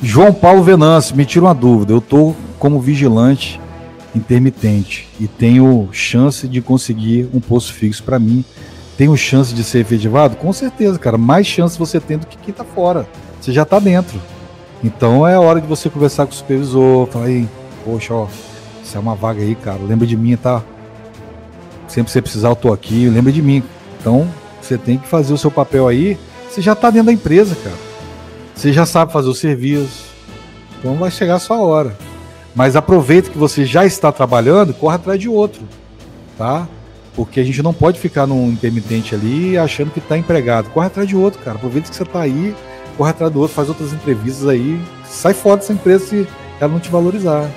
João Paulo Venâncio, me tira uma dúvida. Eu tô como vigilante intermitente e tenho chance de conseguir um posto fixo para mim. Tenho chance de ser efetivado? Com certeza, cara. Mais chance você tem do que quem tá fora. Você já tá dentro. Então é hora de você conversar com o supervisor, falar aí, poxa, ó, isso é uma vaga aí, cara. Lembra de mim, tá? Sempre que você precisar, eu tô aqui, lembra de mim. Então, você tem que fazer o seu papel aí. Você já tá dentro da empresa, cara. Você já sabe fazer o serviço. Então vai chegar a sua hora. Mas aproveita que você já está trabalhando, corra atrás de outro, tá? Porque a gente não pode ficar num intermitente ali achando que está empregado. Corre atrás de outro, cara. Aproveita que você está aí, corre atrás do outro, faz outras entrevistas aí. Sai fora dessa empresa se ela não te valorizar.